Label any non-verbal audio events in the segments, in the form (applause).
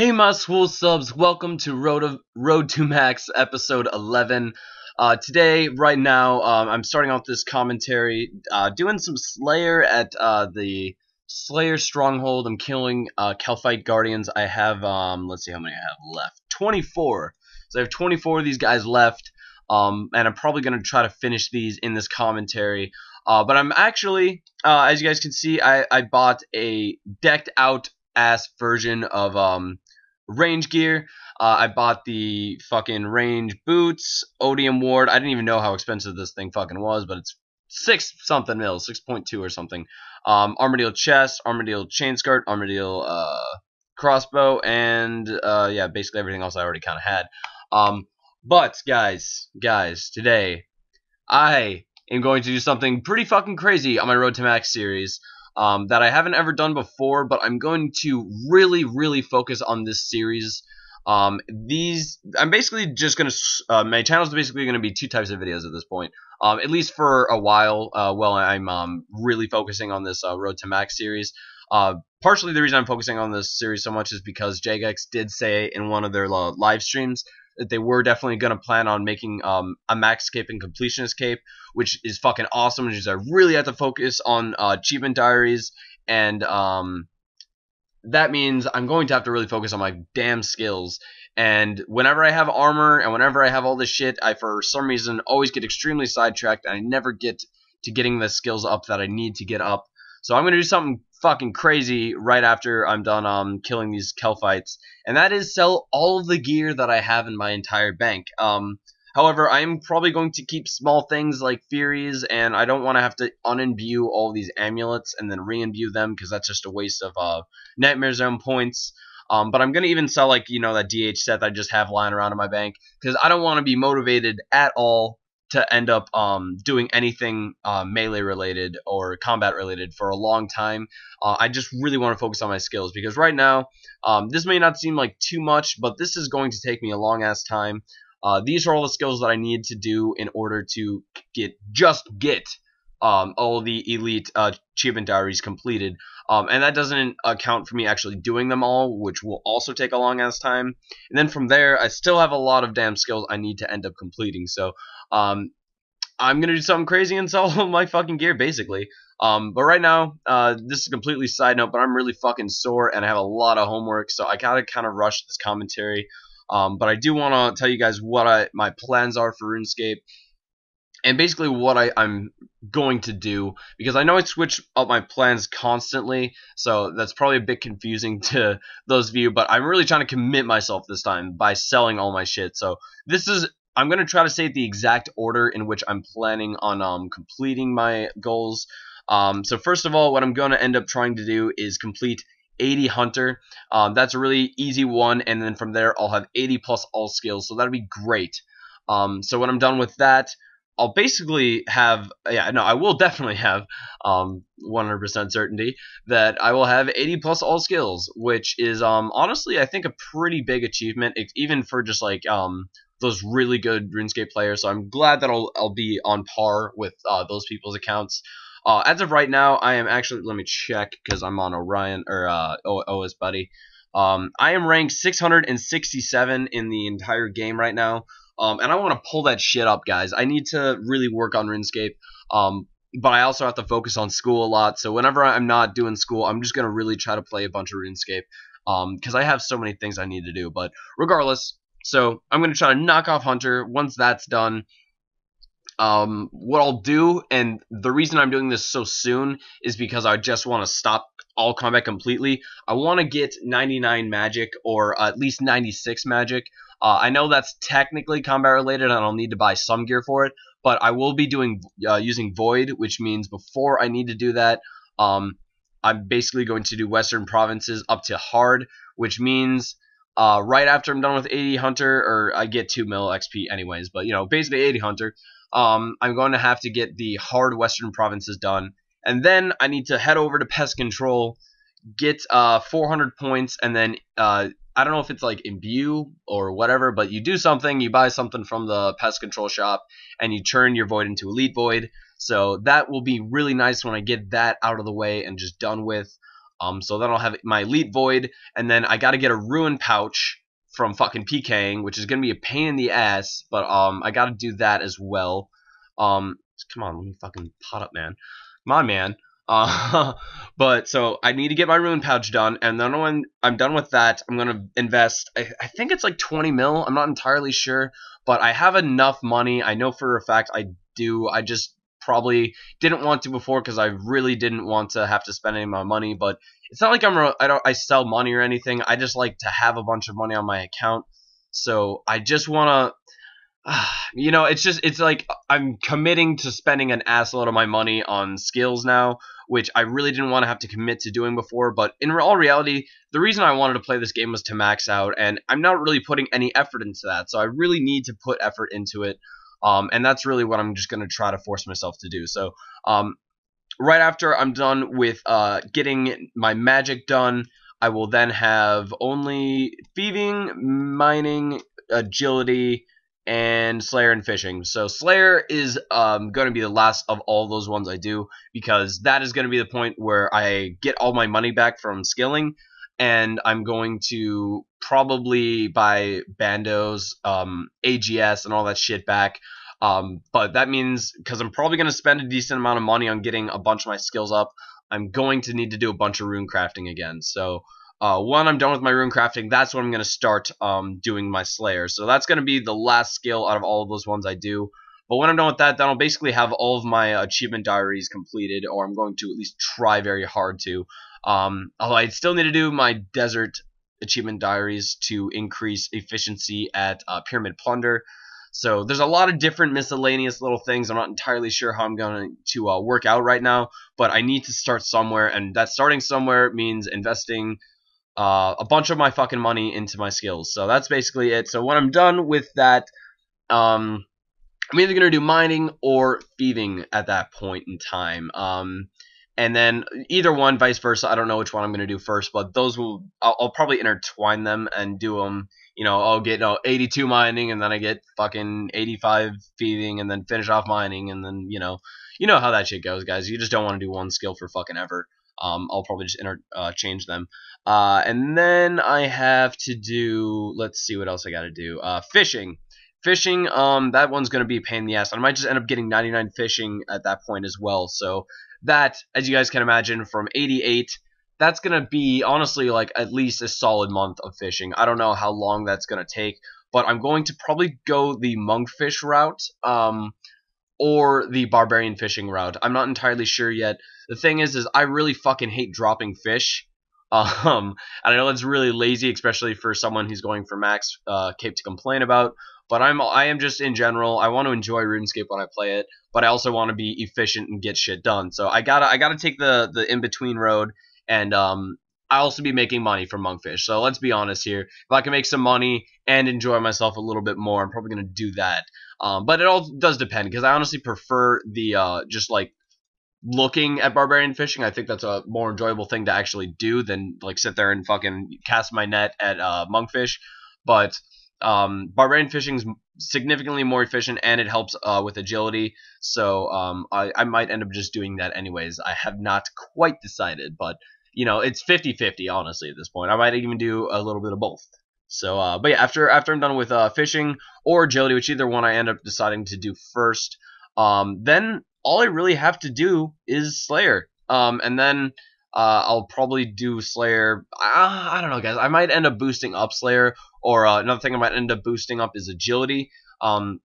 Hey my Swole subs, welcome to Road, of, Road to Max episode 11. Uh, today, right now, um, I'm starting off this commentary, uh, doing some Slayer at uh, the Slayer Stronghold. I'm killing uh, Kalphite Guardians. I have, um, let's see how many I have left. 24. So I have 24 of these guys left, um, and I'm probably going to try to finish these in this commentary. Uh, but I'm actually, uh, as you guys can see, I, I bought a decked out ass version of um, range gear. Uh, I bought the fucking range boots, Odium Ward. I didn't even know how expensive this thing fucking was, but it's six something mil, six point two or something. Um, Armadyl chest, Armadyl chain skirt, Armadyl uh, crossbow, and uh, yeah, basically everything else I already kind of had. Um, but guys, guys, today I am going to do something pretty fucking crazy on my Road to Max series um, that I haven't ever done before, but I'm going to really, really focus on this series. Um, these, I'm basically just gonna, uh, my channel is basically gonna be two types of videos at this point, um, at least for a while. Uh, while I'm um, really focusing on this uh, Road to Max series. Uh, partially the reason I'm focusing on this series so much is because Jagex did say in one of their uh, live streams they were definitely going to plan on making um, a max cape and completionist cape, which is fucking awesome. Which is I really have to focus on uh, achievement diaries, and um, that means I'm going to have to really focus on my damn skills. And whenever I have armor and whenever I have all this shit, I for some reason always get extremely sidetracked, and I never get to getting the skills up that I need to get up. So I'm gonna do something fucking crazy right after I'm done um killing these Kalphites, and that is sell all of the gear that I have in my entire bank. Um, however, I'm probably going to keep small things like Furies, and I don't want to have to unimbue all these amulets and then re-imbue them because that's just a waste of uh, Nightmare Zone points. Um, but I'm gonna even sell like you know that DH set that I just have lying around in my bank because I don't want to be motivated at all to end up um, doing anything uh, melee related or combat related for a long time. Uh, I just really want to focus on my skills because right now, um, this may not seem like too much, but this is going to take me a long ass time. Uh, these are all the skills that I need to do in order to get just get um, all the elite uh, achievement diaries completed. Um, and that doesn't account for me actually doing them all, which will also take a long ass time. And then from there, I still have a lot of damn skills I need to end up completing. So um, I'm gonna do something crazy and (laughs) sell all my fucking gear, basically. Um, but right now, uh, this is a completely side note, but I'm really fucking sore and I have a lot of homework, so I gotta kind of rush this commentary. Um, but I do want to tell you guys what I, my plans are for RuneScape and basically what I, am going to do because I know I switch up my plans constantly, so that's probably a bit confusing (laughs) to those of you. But I'm really trying to commit myself this time by selling all my shit. So this is I'm gonna try to say the exact order in which I'm planning on um, completing my goals. Um, so first of all, what I'm gonna end up trying to do is complete 80 hunter. Um, that's a really easy one, and then from there I'll have 80 plus all skills, so that'll be great. Um, so when I'm done with that, I'll basically have, yeah, no, I will definitely have um, 100% certainty that I will have 80 plus all skills, which is um, honestly, I think, a pretty big achievement, even for just like um, those really good RuneScape players. So I'm glad that I'll, I'll be on par with uh, those people's accounts. Uh, as of right now, I am actually, let me check because I'm on Orion or uh, OS Buddy. Um, I am ranked 667 in the entire game right now. Um, and I want to pull that shit up, guys. I need to really work on RuneScape. Um, but I also have to focus on school a lot. So whenever I'm not doing school, I'm just gonna really try to play a bunch of RuneScape. Um, because I have so many things I need to do. But regardless, so I'm gonna try to knock off Hunter. Once that's done, um, what I'll do, and the reason I'm doing this so soon is because I just want to stop all combat completely. I want to get 99 magic or at least 96 magic uh, I know that's technically combat related, and I'll need to buy some gear for it, but I will be doing uh, using Void, which means before I need to do that, um, I'm basically going to do Western Provinces up to Hard, which means uh, right after I'm done with 80 Hunter, or I get 2 mil XP anyways, but you know, basically 80 Hunter, um, I'm going to have to get the Hard Western Provinces done, and then I need to head over to Pest Control, get uh, 400 points, and then uh, I don't know if it's like imbue or whatever, but you do something, you buy something from the pest control shop, and you turn your void into elite void. So that will be really nice when I get that out of the way and just done with. Um, so then I'll have my Elite Void, and then I got to get a Rune Pouch from fucking PKing, which is gonna be a pain in the ass, but um, I got to do that as well. Um, come on, let me fucking pot up, man. My man. Uh, (laughs) but so I need to get my rune pouch done, and then when I'm done with that, I'm gonna invest. I, I, think it's like 20 mil. I'm not entirely sure, but I have enough money. I know for a fact I do. I just probably didn't want to before because I really didn't want to have to spend any of my money. But it's not like I'm I don't I sell money or anything. I just like to have a bunch of money on my account. So I just want to (sighs) you know, it's just it's like I'm committing to spending an assload of my money on skills now, which I really didn't want to have to commit to doing before. But in all reality, the reason I wanted to play this game was to max out, and I'm not really putting any effort into that. So I really need to put effort into it, um, and that's really what I'm just gonna try to force myself to do. So um, right after I'm done with uh, getting my magic done. I will then have only thieving, mining, agility, and Slayer and Fishing. So Slayer is um, going to be the last of all those ones I do because that is going to be the point where I get all my money back from skilling, and I'm going to probably buy Bandos, um, AGS, and all that shit back. Um, but that means because I'm probably going to spend a decent amount of money on getting a bunch of my skills up, I'm going to need to do a bunch of rune crafting again. So uh, when I'm done with my rune crafting, that's when I'm going to start um, doing my Slayer. So that's going to be the last skill out of all of those ones I do. But when I'm done with that, then I'll basically have all of my achievement diaries completed, or I'm going to at least try very hard to. Um, although I still need to do my desert achievement diaries to increase efficiency at uh, Pyramid Plunder. So there's a lot of different miscellaneous little things. I'm not entirely sure how I'm going to uh, work out right now, but I need to start somewhere, and that starting somewhere means investing uh, a bunch of my fucking money into my skills. So that's basically it. So when I'm done with that, um, I'm either gonna do mining or thieving at that point in time. Um, and then either one, vice versa. I don't know which one I'm gonna do first, but those will I'll, I'll probably intertwine them and do them. You know, I'll get you know, 82 mining, and then I get fucking 85 thieving, and then finish off mining, and then you know, you know how that shit goes, guys. You just don't want to do one skill for fucking ever. Um, I'll probably just interchange uh, them. Uh, and then I have to do, let's see what else I got to do. Uh, fishing. Fishing, um, that one's going to be a pain in the ass. I might just end up getting 99 fishing at that point as well. So that, as you guys can imagine, from 88, that's going to be, honestly, like at least a solid month of fishing. I don't know how long that's going to take, but I'm going to probably go the monkfish route. Um, or the barbarian fishing route. I'm not entirely sure yet. The thing is, is I really fucking hate dropping fish. Um, and I know it's really lazy, especially for someone who's going for max uh, cape to complain about. But I'm I am just in general. I want to enjoy RuneScape when I play it, but I also want to be efficient and get shit done. So I gotta I gotta take the the in between road, and um, I also be making money from monkfish. So let's be honest here. If I can make some money and enjoy myself a little bit more, I'm probably gonna do that. Um, but it all does depend because I honestly prefer the uh, just like looking at barbarian fishing. I think that's a more enjoyable thing to actually do than like sit there and fucking cast my net at uh, monkfish. But um, barbarian fishing is significantly more efficient and it helps uh, with agility. So um, I, I might end up just doing that anyways. I have not quite decided, but you know it's 50-50 honestly at this point. I might even do a little bit of both. So, uh, but yeah, after after I'm done with uh, fishing or agility, which either one I end up deciding to do first, um, then all I really have to do is Slayer. Um, and then uh, I'll probably do Slayer. I, I, don't know, guys. I might end up boosting up Slayer, or uh, another thing I might end up boosting up is agility. Um,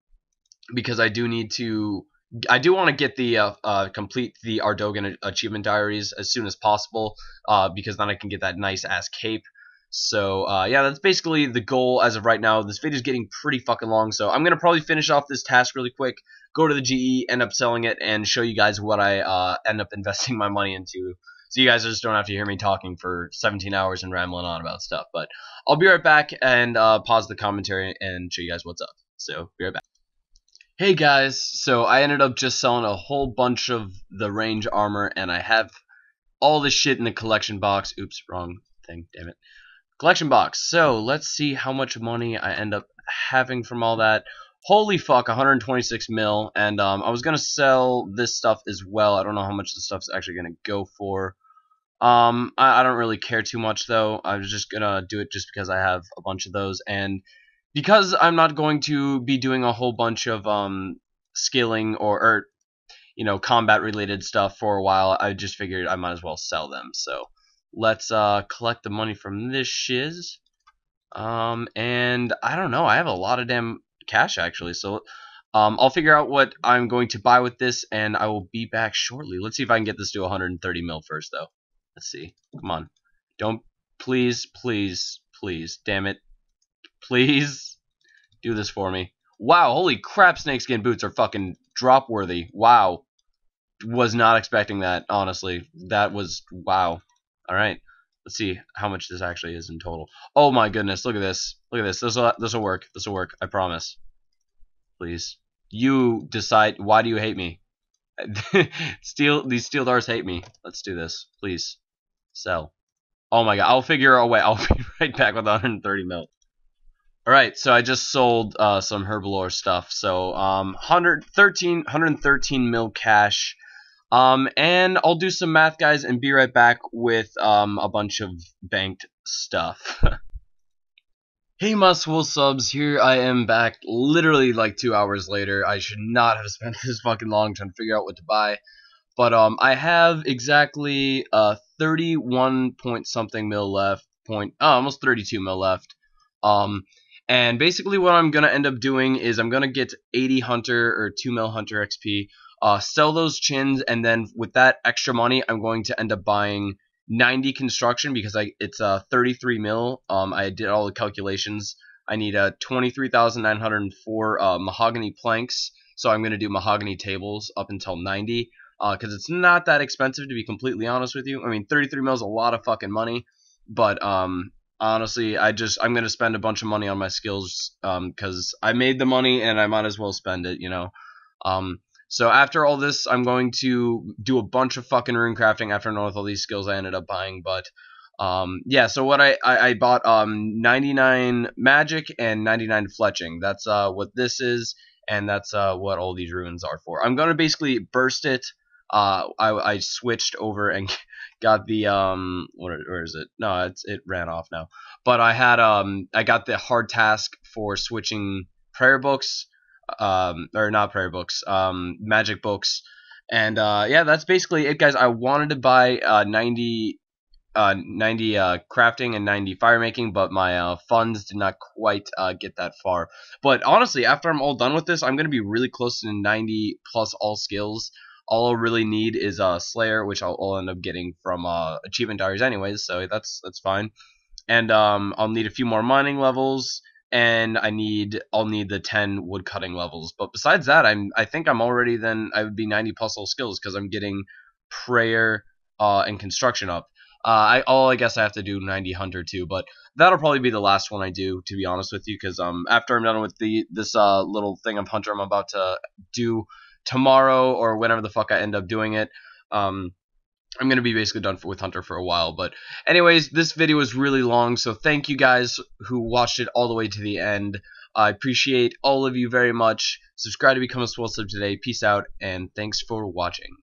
because I do need to. I do want to get the uh, uh, complete the Ardougne achievement diaries as soon as possible, uh, because then I can get that nice ass cape. So uh, yeah, that's basically the goal as of right now. This video is getting pretty fucking long, so I'm gonna probably finish off this task really quick, go to the GE, end up selling it, and show you guys what I uh, end up investing (laughs) my money into. So you guys just don't have to hear me talking for 17 hours and rambling on about stuff. But I'll be right back and uh, pause the commentary and show you guys what's up. So be right back. Hey guys, so I ended up just selling a whole bunch of the range armor, and I have all this shit in the collection box. Oops, wrong thing, damn it. Collection box. So let's see how much money I end up having from all that. Holy fuck, 126 mil. And um, I was gonna sell this stuff as well. I don't know how much the stuff's actually gonna go for. Um, I, I don't really care too much though. I was just gonna do it just because I have a bunch of those, and because I'm not going to be doing a whole bunch of um skilling or, or you know combat related stuff for a while. I just figured I might as well sell them. So let's uh collect the money from this shiz. Um, and I don't know. I have a lot of damn cash actually. So um, I'll figure out what I'm going to buy with this, and I will be back shortly. Let's see if I can get this to 130 mil first, though. Let's see. Come on. Don't. Please, please, please. Damn it. Please do this for me. Wow, holy crap, snakeskin boots are fucking drop worthy. Wow. Was not expecting that, honestly. That was. Wow. Alright. Let's see how much this actually is in total. Oh my goodness, look at this. Look at this. This will this will work. This will work. I promise. Please. You decide why do you hate me? (laughs) steel these steel doors hate me. Let's do this. Please. Sell. Oh my god, I'll figure a way. (laughs) I'll be right back with 130 mil. Alright, so I just sold uh, some Herblore stuff. So um 113 113 mil cash um, and I'll do some math, guys, and be right back with um, a bunch of banked stuff. (laughs) hey, my Swole subs, here I am back literally like two hours later. I should not have spent (laughs) this fucking long trying to figure out what to buy. But um, I have exactly uh 31 point something mil left, point oh, almost 32 mil left. Um, and basically what I'm gonna end up doing is I'm gonna get 80 hunter or 2 mil hunter XP uh, sell those chins, and then with that extra money, I'm going to end up buying 90 construction because I it's a uh, 33 mil. Um, I did all the calculations. I need a uh, 23,904 uh, mahogany planks, so I'm going to do mahogany tables up until 90 because uh, it's not that expensive to be completely honest with you. I mean, 33 mil is a lot of fucking money, but um, honestly, I just I'm gonna spend a bunch of money on my skills because um, I made the money and I might as well spend it, you know. Um, so after all this, I'm going to do a bunch of fucking rune crafting after knowing all these skills I ended up buying. But um, yeah, so what I, I, I bought um, 99 magic and 99 fletching. That's uh, what this is, and that's uh, what all these runes are for. I'm going to basically burst it. Uh, I, I switched over and (laughs) got the um where, where is it? No, it's it ran off now. But I had um I got the hard task for switching prayer books um, or not prayer books, um, magic books. And uh, yeah, that's basically it, guys. I wanted to buy uh, 90, uh, 90 uh, crafting and 90 fire making, but my uh, funds did not quite uh, get that far. But honestly, after I'm all done with this, I'm going to be really close to 90 plus all skills. All I'll really need is a uh, Slayer, which I'll, I'll, end up getting from uh, achievement diaries anyways, so that's that's fine. And um, I'll need a few more mining levels and I need I'll need the 10 wood cutting levels. But besides that, I'm I think I'm already then I would be 90 plus all skills because I'm getting prayer uh, and construction up. Uh, I all I guess I have to do 90 hunter too, but that'll probably be the last one I do to be honest with you because um after I'm done with the this uh little thing of hunter I'm about to do tomorrow or whenever the fuck I end up doing it um I'm going to be basically done for, with Hunter for a while. But anyways, this video was really long, so thank you guys who watched it all the way to the end. I appreciate all of you very much. Subscribe to become a Swole sub today. Peace out, and thanks for watching.